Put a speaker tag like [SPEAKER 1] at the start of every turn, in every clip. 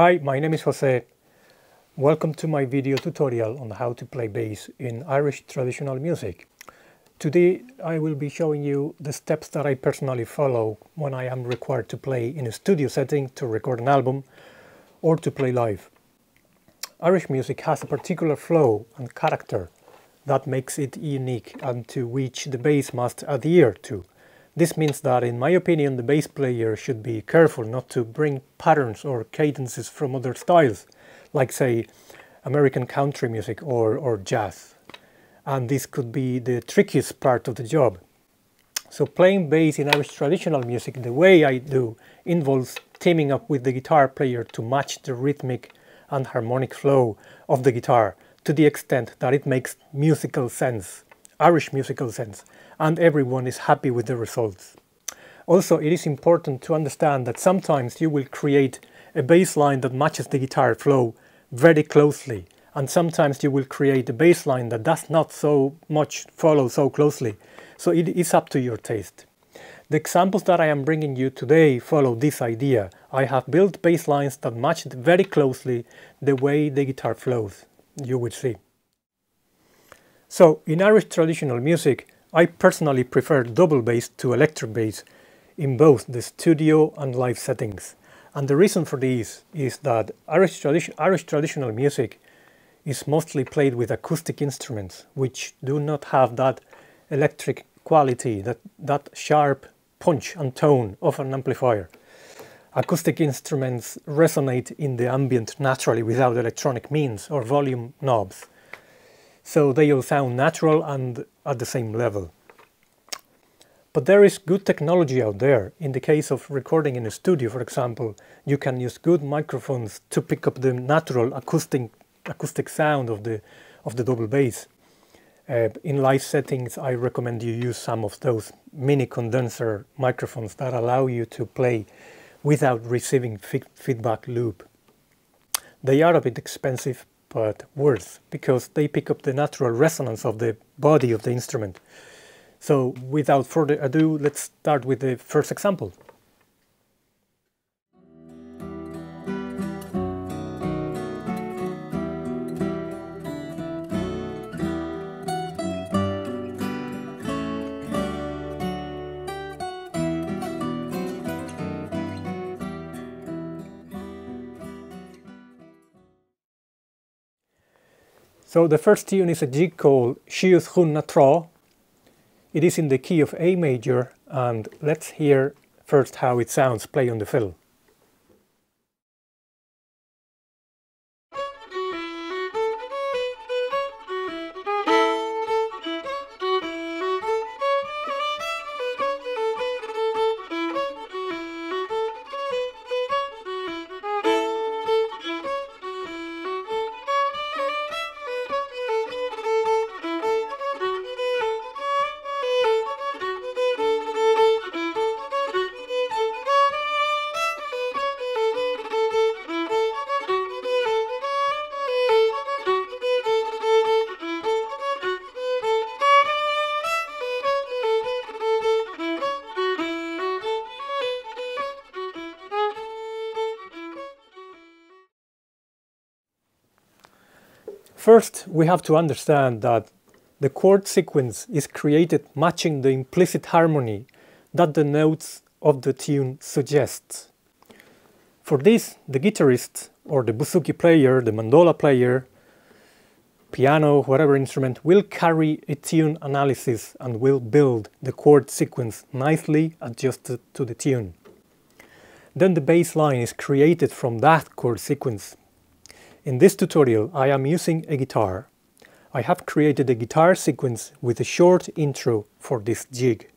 [SPEAKER 1] Hi, my name is José. Welcome to my video tutorial on how to play bass in Irish traditional music. Today I will be showing you the steps that I personally follow when I am required to play in a studio setting to record an album or to play live. Irish music has a particular flow and character that makes it unique and to which the bass must adhere to. This means that, in my opinion, the bass player should be careful not to bring patterns or cadences from other styles, like, say, American country music or, or jazz. And this could be the trickiest part of the job. So playing bass in Irish traditional music the way I do involves teaming up with the guitar player to match the rhythmic and harmonic flow of the guitar to the extent that it makes musical sense, Irish musical sense, and everyone is happy with the results. Also, it is important to understand that sometimes you will create a bass line that matches the guitar flow very closely, and sometimes you will create a bass line that does not so much follow so closely. So it is up to your taste. The examples that I am bringing you today follow this idea. I have built bass lines that match very closely the way the guitar flows, you will see. So, in Irish traditional music, I personally prefer double bass to electric bass in both the studio and live settings. And the reason for this is that Irish, tradi Irish traditional music is mostly played with acoustic instruments, which do not have that electric quality, that, that sharp punch and tone of an amplifier. Acoustic instruments resonate in the ambient naturally without electronic means or volume knobs so they will sound natural and at the same level. But there is good technology out there. In the case of recording in a studio, for example, you can use good microphones to pick up the natural acoustic, acoustic sound of the, of the double bass. Uh, in live settings, I recommend you use some of those mini condenser microphones that allow you to play without receiving feedback loop. They are a bit expensive, but worse because they pick up the natural resonance of the body of the instrument. So without further ado, let's start with the first example. So the first tune is a jig called Síos chun na trá. It is in the key of A major and let's hear first how it sounds play on the fiddle. First, we have to understand that the chord sequence is created matching the implicit harmony that the notes of the tune suggests. For this, the guitarist or the bouzouki player, the mandola player, piano, whatever instrument, will carry a tune analysis and will build the chord sequence nicely adjusted to the tune. Then the bass line is created from that chord sequence in this tutorial I am using a guitar. I have created a guitar sequence with a short intro for this jig.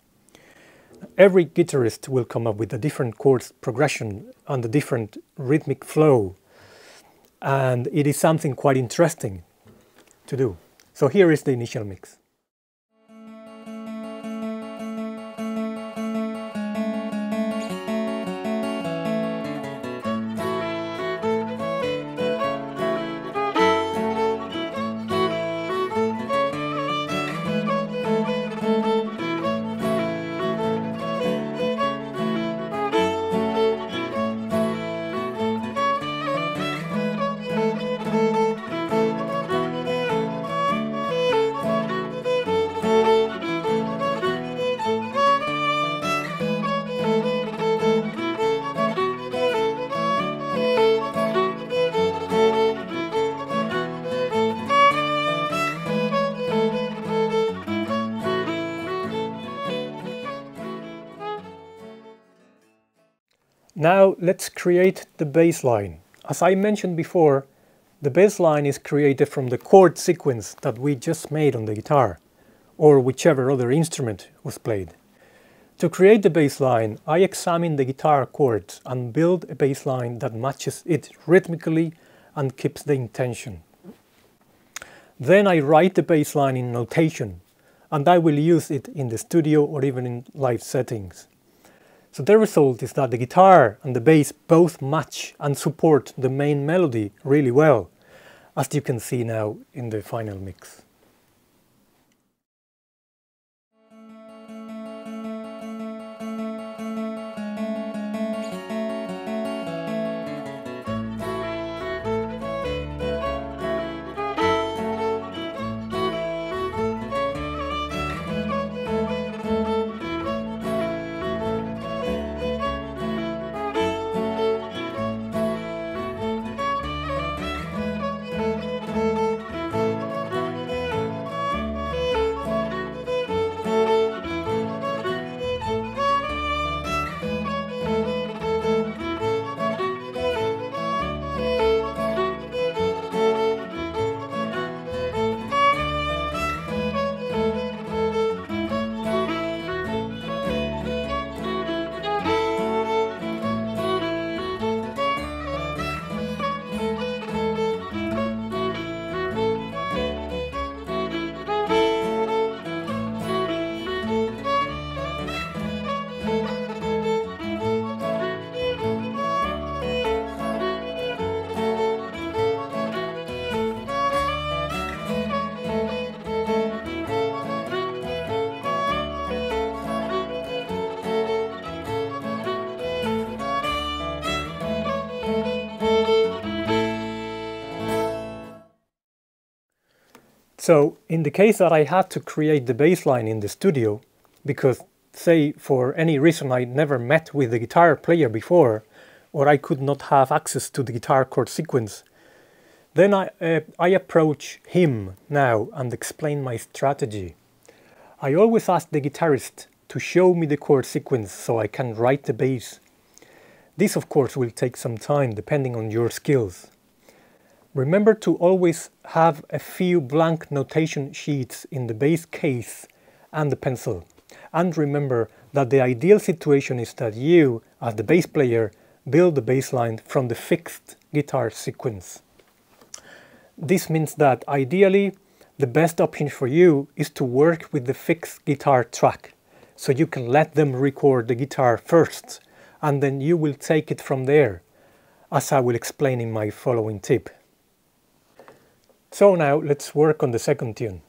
[SPEAKER 1] Every guitarist will come up with a different chord progression and a different rhythmic flow and it is something quite interesting to do. So here is the initial mix. Now let's create the bass line. As I mentioned before, the bass line is created from the chord sequence that we just made on the guitar, or whichever other instrument was played. To create the bass line, I examine the guitar chords and build a bass line that matches it rhythmically and keeps the intention. Then I write the bass line in notation, and I will use it in the studio or even in live settings. So the result is that the guitar and the bass both match and support the main melody really well, as you can see now in the final mix. So in the case that I had to create the bass line in the studio, because say for any reason I never met with the guitar player before, or I could not have access to the guitar chord sequence, then I, uh, I approach him now and explain my strategy. I always ask the guitarist to show me the chord sequence so I can write the bass. This of course will take some time depending on your skills. Remember to always have a few blank notation sheets in the bass case and the pencil. And remember that the ideal situation is that you, as the bass player, build the bass line from the fixed guitar sequence. This means that ideally the best option for you is to work with the fixed guitar track so you can let them record the guitar first and then you will take it from there as I will explain in my following tip. So now let's work on the second tune.